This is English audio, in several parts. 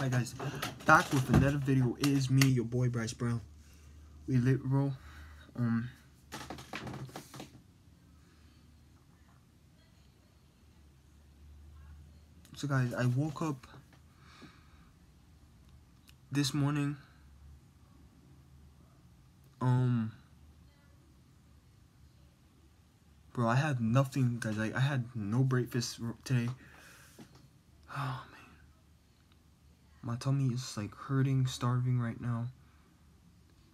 Hi guys, back with another video. It is me, your boy Bryce Brown. We lit bro. Um So guys, I woke up this morning. Um Bro, I had nothing, guys. Like I had no breakfast today. My tummy is like hurting, starving right now.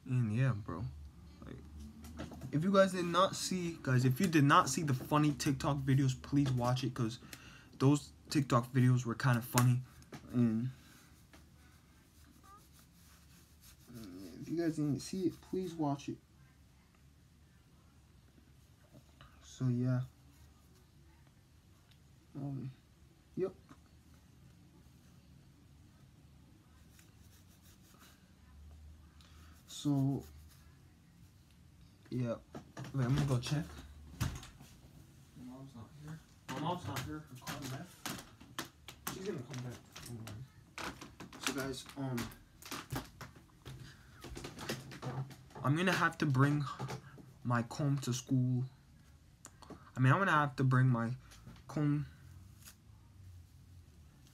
And yeah, bro. If you guys did not see, guys, if you did not see the funny TikTok videos, please watch it cuz those TikTok videos were kind of funny. And if you guys didn't see it, please watch it. So yeah. Um yep. So, yeah. Wait, I'm gonna go check. My mom's not here. My mom's not here. Her car left. She's gonna come back. So, guys, um, I'm gonna have to bring my comb to school. I mean, I'm gonna have to bring my comb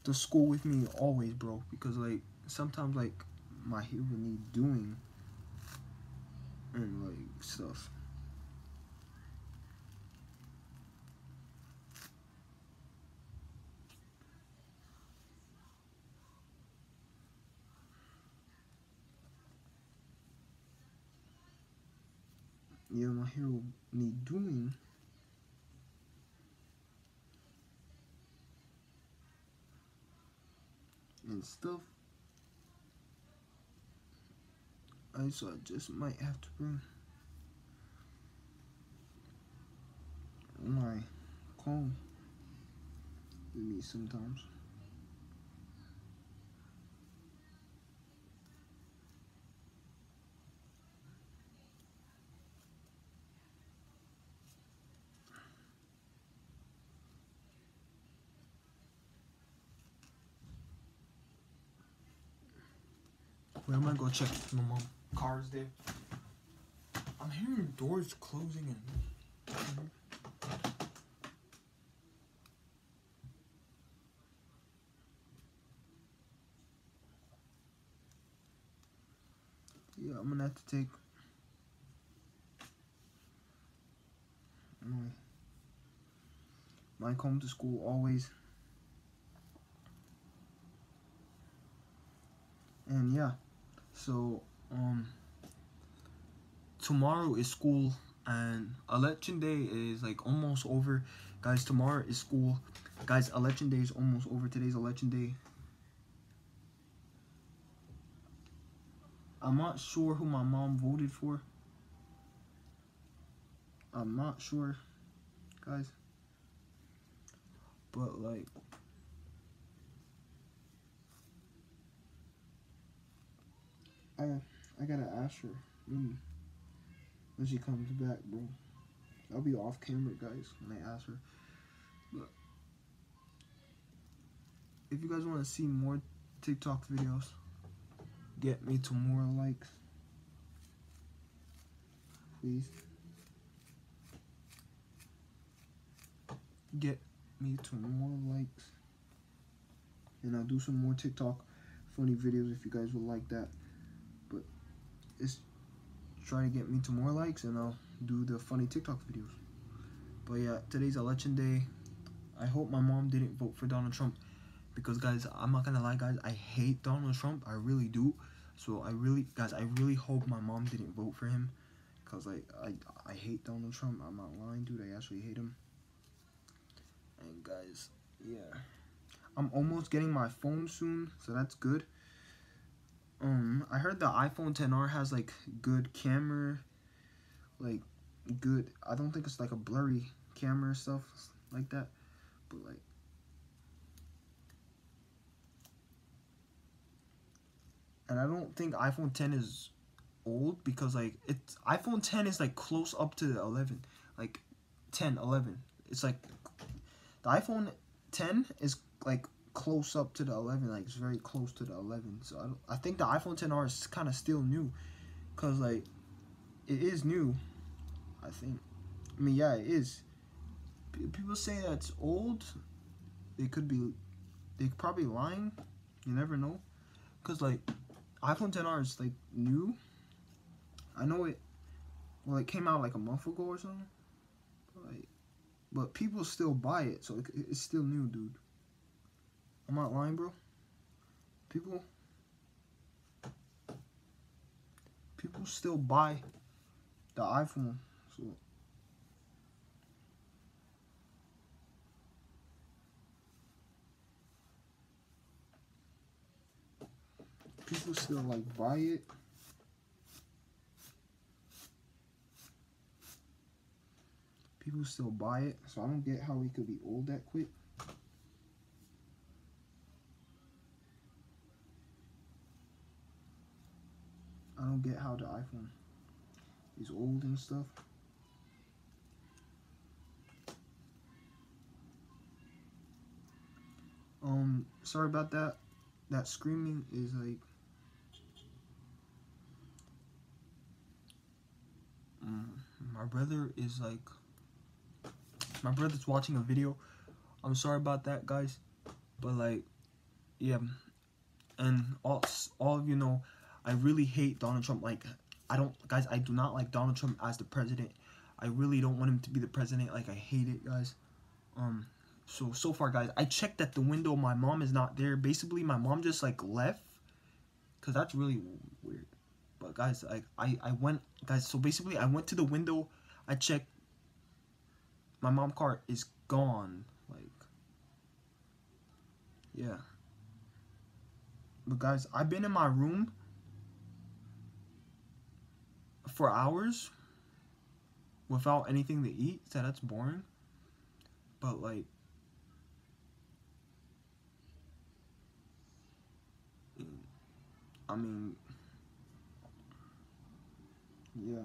to school with me always, bro. Because, like, sometimes, like, my hair will need doing and like stuff. Yeah, my hair will need doing. And stuff. I so I just might have to bring my comb. With me sometimes. Wait, I'm gonna go check if my mom car's there. I'm hearing doors closing and. Yeah, I'm gonna have to take my my comb to school always. And yeah, so um tomorrow is school and election day is like almost over. Guys tomorrow is school. Guys election day is almost over. Today's election day. I'm not sure who my mom voted for. I'm not sure guys. But like i i gotta ask her mm when she comes back, bro. I'll be off camera, guys, when I ask her. But if you guys want to see more TikTok videos, get me to more likes, please. Get me to more likes, and I'll do some more TikTok funny videos if you guys would like that. It's try to get me to more likes and I'll do the funny TikTok videos. But yeah, today's election day. I hope my mom didn't vote for Donald Trump because guys, I'm not gonna lie guys, I hate Donald Trump. I really do. So I really guys, I really hope my mom didn't vote for him cuz like I I hate Donald Trump. I'm not lying, dude. I actually hate him. And guys, yeah. I'm almost getting my phone soon, so that's good. Um, I heard the iPhone 10R has like good camera, like good. I don't think it's like a blurry camera stuff like that, but like. And I don't think iPhone 10 is old because like it's iPhone 10 is like close up to the 11, like 10, 11. It's like the iPhone 10 is like close up to the 11, like it's very close to the 11. So I, I think the iPhone 10R is kind of still new, cause like it is new. I think. I mean, yeah, it is. P- people say that's old. They could be, they probably lying. You never know, cause like iPhone 10R is like new. I know it. Well, it came out like a month ago or something. But, like, but people still buy it, so it, it's still new, dude. I'm not lying, bro. People, people still buy the iPhone, so. People still like buy it. People still buy it, so I don't get how it could be old that quick. I don't get how the iPhone is old and stuff. Um, sorry about that. That screaming is like. Mm, my brother is like. My brother's watching a video. I'm sorry about that, guys. But like, yeah. And all, all of you know, I really hate Donald Trump. Like, I don't, guys, I do not like Donald Trump as the president. I really don't want him to be the president. Like, I hate it, guys. Um, so, so far, guys, I checked at the window. My mom is not there. Basically, my mom just, like, left. Because that's really weird. But, guys, like, I, I went, guys, so basically, I went to the window. I checked. My mom car is gone. Like, yeah. But, guys, I've been in my room for hours without anything to eat, so that's boring. But like I mean yeah.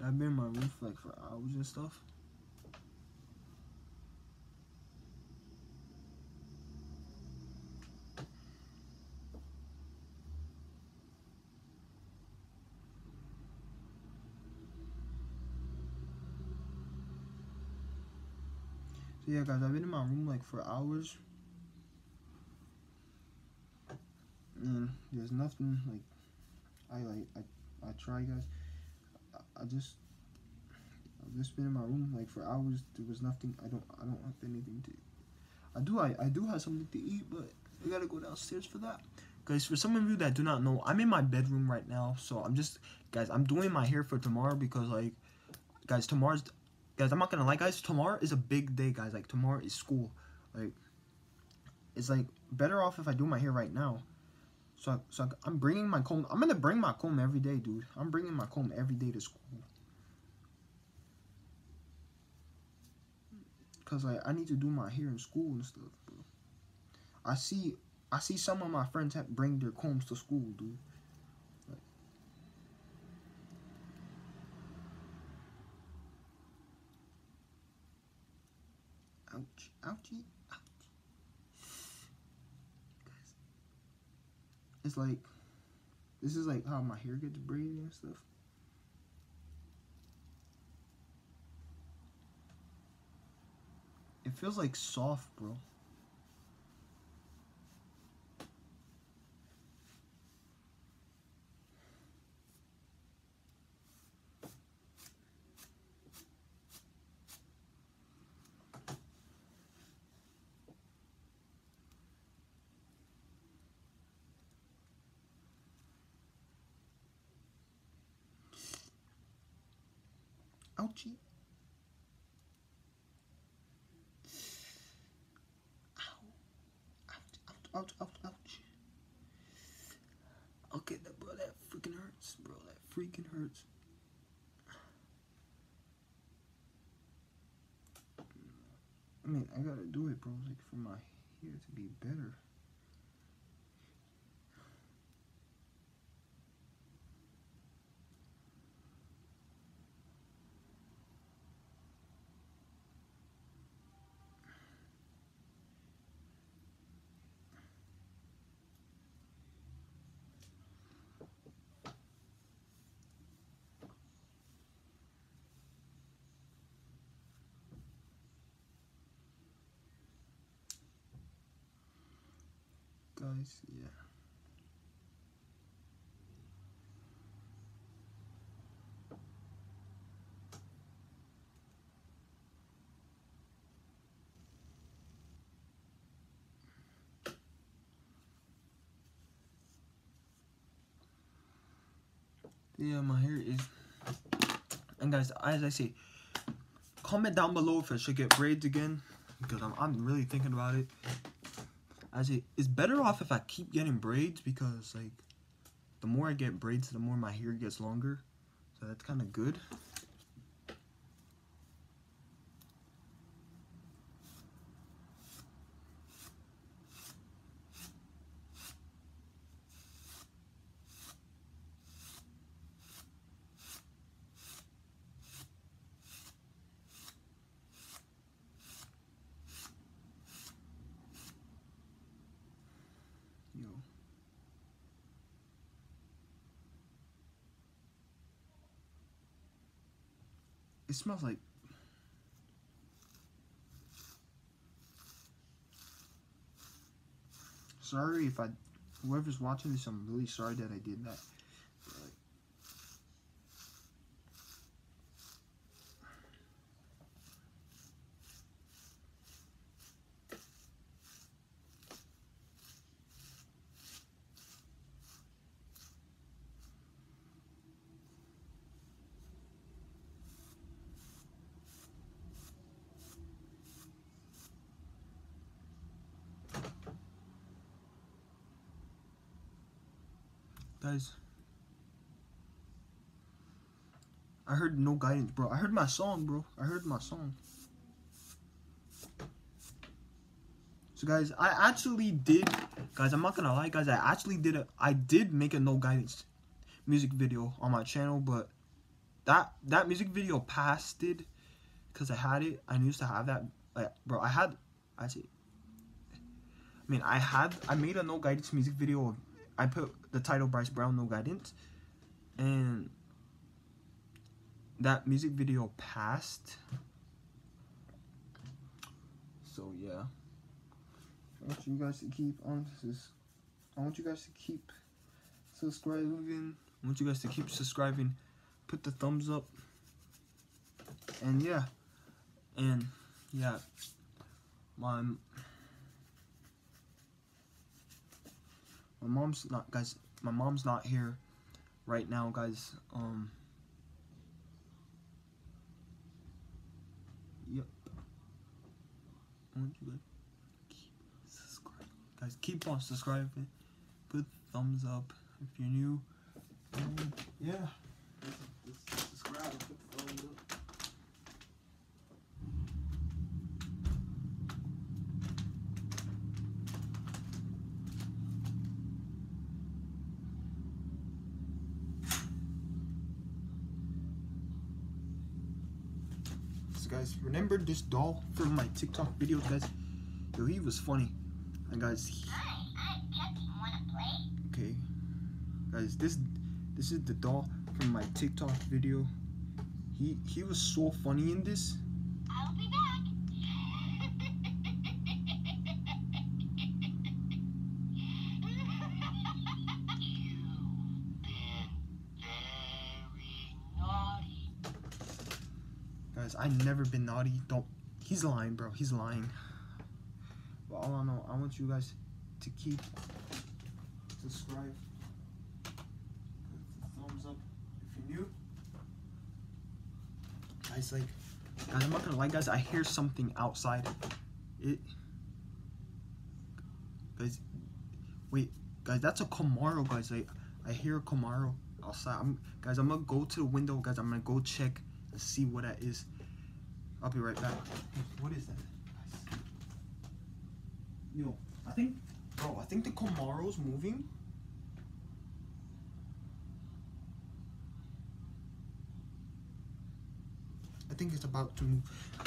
I've been in my room like for hours and stuff. Guys, I've been in my room like for hours, and there's nothing like I like I I try, guys. I, I just I've just been in my room like for hours. There was nothing. I don't I don't have anything to. I do I I do have something to eat, but I gotta go downstairs for that. Guys, for some of you that do not know, I'm in my bedroom right now, so I'm just guys. I'm doing my hair for tomorrow because like, guys, tomorrow's guys i'm not gonna lie guys tomorrow is a big day guys. Like tomorrow is school. Like it's like better off if i do my hair right now. So so i'm bringing my comb i'm gonna bring my comb every day dude. I'm bringing my comb every day to school. Because like i need to do my hair in school and stuff bro. I see i see some of my friends have bring their combs to school dude Ouch, ouchie, ouch. Guys, it's like, this is like how my hair gets braided and stuff. It feels like soft, bro. Ouchie. Ow. Ouch, ouch, ouch, ouch, ouch. Okay, that, bro, that freaking hurts, bro. That freaking hurts. I mean, I gotta do it, bro, like for my hair to be better. Guys. Yeah. yeah my hair is and guys as i say comment down below if i should get braids again because i'm, I'm really thinking about it as it is better off if i keep getting braids because like the more i get braids the more my hair gets longer. So that's kind of good Yo. It smells like Sorry if I whoever's watching this, I'm really sorry that I did that. Guys. I heard no guidance, bro. I heard my song, bro. I heard my song. So guys, I actually did guys, I'm not gonna lie, guys, I actually did a I did make a no guidance music video on my channel, but that that music video passed it because I had it. I used to have that like bro, I had I see I mean I had I made a no guidance music video I put the title Bryce Brown No Guidance and that music video passed. So yeah. I want you guys to keep on this I want you guys to keep subscribing. I want you guys to keep subscribing. Put the thumbs up. And yeah. And yeah. My my mom's not guys my mom's not here right now guys um. Yep. Keep guys keep on subscribing. Put thumbs up if you're new. And yeah. Thumbs up So guys, remember this doll from my TikTok videos, guys? Yo, he was funny. And guys, he- Hi, I'm play? okay, guys, this this is the doll from my TikTok video. He he was so funny in this. I never been naughty. Don't. He's lying, bro. He's lying. But all I know, I want you guys to keep subscribe. Thumbs up if you're new. Guys, like, guys, I'm not gonna lie, guys. I hear something outside. It. Guys, wait, guys. That's a Camaro, guys. Like, I hear a Camaro outside. I'm, guys, I'm gonna go to the window, guys. I'm gonna go check and see what that is. I'll be right back. What is that? Yo, I think, bro, I think the Camaro's moving. I think it's about to move.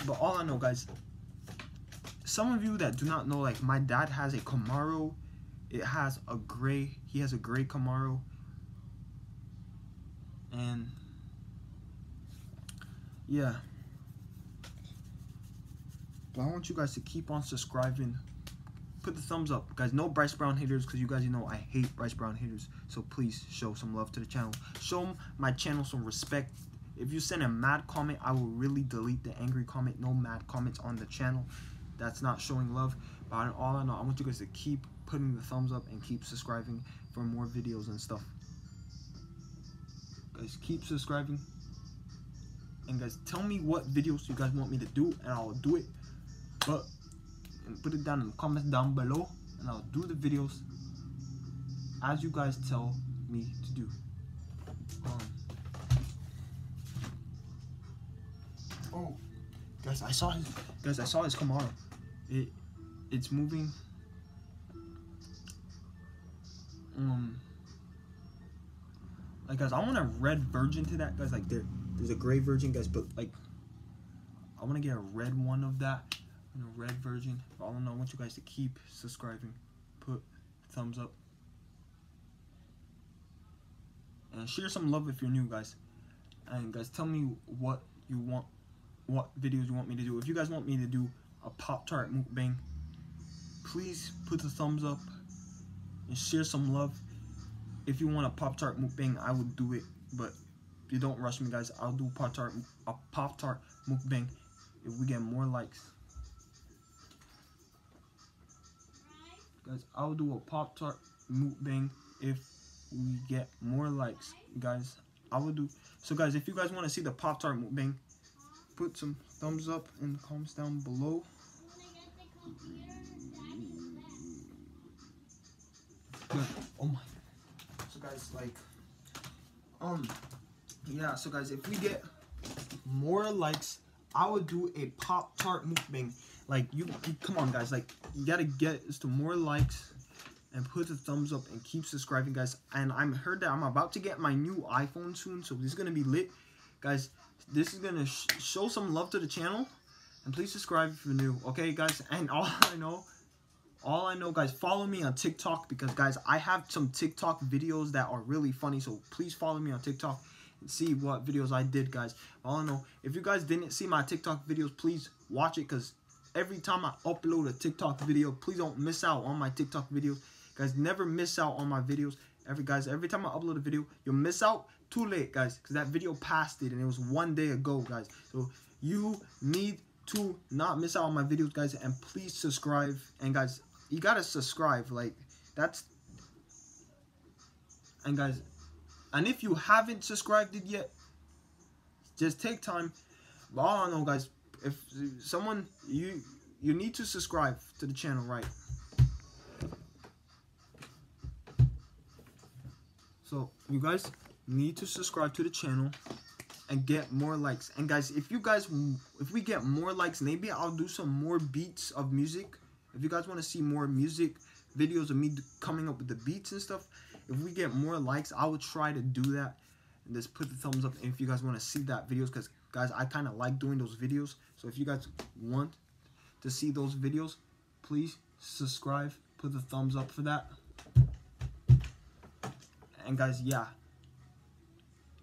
But all I know, guys, some of you that do not know, like, my dad has a Camaro. It has a gray, he has a gray Camaro. And, yeah. But I want you guys to keep on subscribing. put the thumbs up. Guys, no Bryce Brown haters because you guys you know I hate Bryce Brown haters. So please show some love to the channel. Show my channel some respect. If you send a mad comment, I will really delete the angry comment. No mad comments on the channel. That's not showing love. But all I know, I want you guys to keep putting the thumbs up and keep subscribing for more videos and stuff. Guys, keep subscribing. And guys, tell me what videos you guys want me to do and I'll do it. But put it down in the comments down below and I'll do the videos as you guys tell me to do. Um, oh, guys, I saw his guys. I saw his Camaro. It it's moving. Um, like guys, I want a red virgin to that, guys. Like there, there's a gray virgin, guys, but like I want to get a red one of that and a red version. All in all, I want you guys to keep subscribing, put thumbs up, and share some love if you're new, guys. And guys, tell me what you want, what videos you want me to do. If you guys want me to do a Pop Tart mukbang, please put the thumbs up and share some love. If you want a Pop Tart mukbang, I would do it, but you don't rush me, guys. I'll do Pop Tart, a Pop Tart mukbang if we get more likes. Guys i'll do a pop tart mukbang if we get more likes guys. I will do so guys if you guys want to see the pop tart mukbang put some thumbs up in the comments down below. Oh my. So guys like um yeah so guys if we get more likes i would do a pop tart mukbang like you, you, come on, guys. Like you gotta get to more likes and put the thumbs up and keep subscribing, guys. And I'm heard that I'm about to get my new iPhone soon, so this is gonna be lit, guys. This is gonna sh show some love to the channel, and please subscribe if you're new, okay, guys. And all I know. All I know, guys, follow me on TikTok because, guys, I have some TikTok videos that are really funny. So please follow me on TikTok and see what videos I did, guys. All I know, if you guys didn't see my TikTok videos, please watch it because every time I upload a TikTok video. Please don't miss out on my TikTok videos. Guys, never miss out on my videos. Every guys, every time I upload a video, you'll miss out too late, guys, because that video passed it and it was one day ago, guys. So you need to not miss out on my videos, guys, and please subscribe. And guys, you gotta subscribe. Like that's and guys, and if you haven't subscribed it yet, just take time. But all I know, guys, if someone you you need to subscribe to the channel right? So you guys need to subscribe to the channel and get more likes. And guys if you guys if we get more likes maybe i'll do some more beats of music. If you guys want to see more music videos of me coming up with the beats and stuff if we get more likes i will try to do that. And just put the thumbs up if you guys want to see that videos because guys i kind of like doing those videos so if you guys want to see those videos please subscribe put the thumbs up for that. And guys yeah.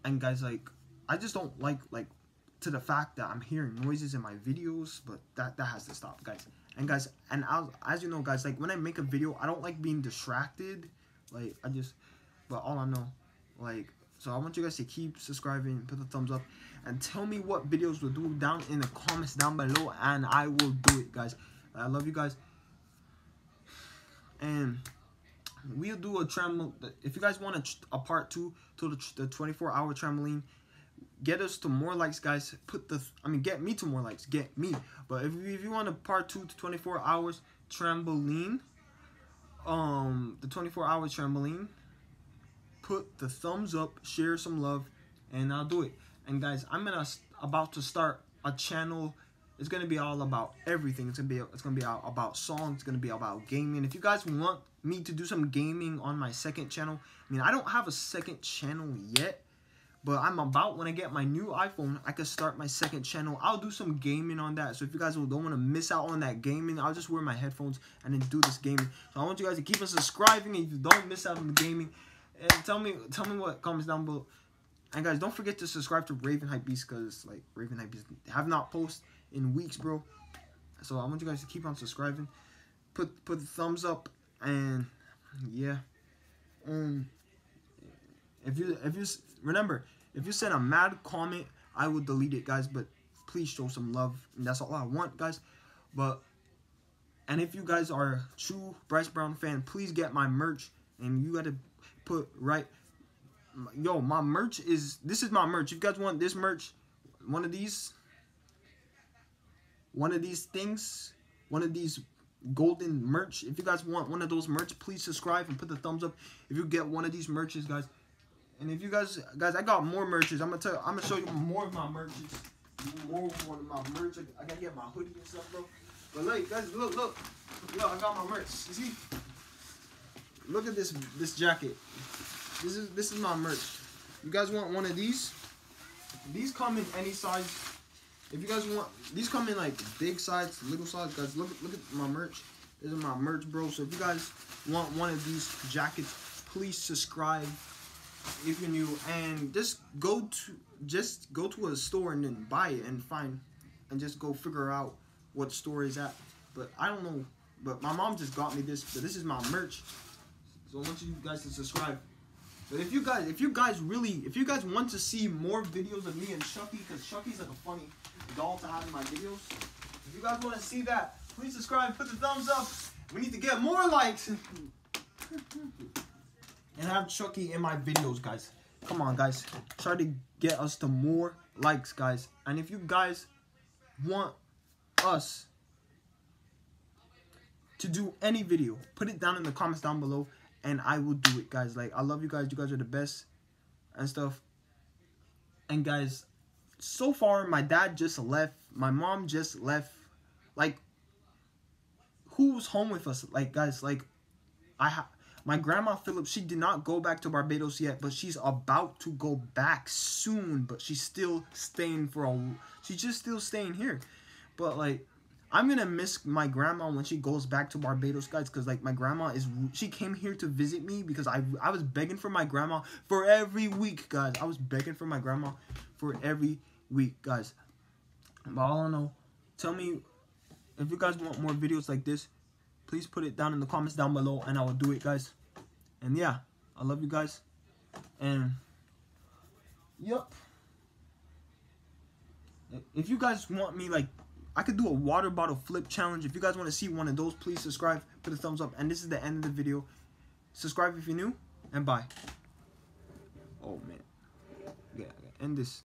And guys like i just don't like like to the fact that i'm hearing noises in my videos but that that has to stop guys. And guys and as, as you know guys like when i make a video i don't like being distracted. Like i just but all i know like so I want you guys to keep subscribing, put the thumbs up, and tell me what videos we'll do down in the comments down below, and I will do it, guys. I love you guys. And we'll do a trampoline. If you guys want a, a part two to the, the 24 hour trampoline, get us to more likes, guys. Put the, I mean, get me to more likes. Get me. But if, if you want a part two to 24 hours trampoline, um, the 24 hour trampoline, put the thumbs up, share some love, and I'll do it. And guys, I'm gonna about to start a channel. It's gonna be all about everything. It's gonna be it's gonna be about songs. It's gonna be about gaming. If you guys want me to do some gaming on my second channel, I mean I don't have a second channel yet, but I'm about when I get my new iPhone, I can start my second channel. I'll do some gaming on that. So if you guys don't want to miss out on that gaming, I'll just wear my headphones and then do this gaming. So I want you guys to keep on subscribing and you don't miss out on the gaming. And tell me, tell me what comments down below. And guys, don't forget to subscribe to Raven Hype Beast because like Raven Hype Beast have not posted in weeks, bro. So I want you guys to keep on subscribing. put put the thumbs up and yeah. Um, if you if you remember if you send a mad comment, I will delete it, guys. But please show some love. And that's all I want, guys. But and if you guys are true Bryce Brown fan, please get my merch. And you gotta put right. Yo, my merch is this is my merch. If you guys want this merch, one of these, one of these things, one of these golden merch. If you guys want one of those merch, please subscribe and put the thumbs up. If you get one of these merches, guys. And if you guys, guys, I got more merches. I'm gonna tell. you, I'm gonna show you more of my merches. More of my merch. I, gotta get my hoodie and stuff, bro. But look, guys, look, look, look. I got my merch. You see? Look at this this jacket. This is this is my merch. You guys want one of these? These come in any size. If you guys want, these come in like big size, little size. Guys, look look at my merch. This is my merch, bro. So if you guys want one of these jackets, please subscribe if you're new and just go to just go to a store and then buy it and find and just go figure out what store is at. But I don't know. But my mom just got me this. But this is my merch. So I want you guys to subscribe. But if you guys, if you guys really, if you guys want to see more videos of me and Chucky, because Chucky's like a funny doll to have in my videos. If you guys want to see that, please subscribe, put the thumbs up. We need to get more likes. and have Chucky in my videos, guys. Come on, guys. Try to get us to more likes, guys. And if you guys want us to do any video, put it down in the comments down below and I will do it, guys. Like, I love you guys. You guys are the best and stuff. And, guys, so far, my dad just left. My mom just left. Like, who's home with us? Like, guys, like, I have. My grandma Phillips, she did not go back to Barbados yet, but she's about to go back soon. But she's still staying for a. She's just still staying here, but like, I'm gonna miss my grandma when she goes back to Barbados, guys. Cause like my grandma is, she came here to visit me because I I was begging for my grandma for every week, guys. I was begging for my grandma for every week, guys. But all I know, tell me if you guys want more videos like this please put it down in the comments down below and I will do it guys and yeah I love you guys and yep if you guys want me like I could do a water bottle flip challenge. If you guys want to see one of those please subscribe put a thumbs up and this is the end of the video. Subscribe if you're new and bye. Oh man. Yeah end this